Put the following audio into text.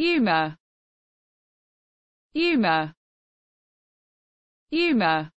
Yuma Yuma Yuma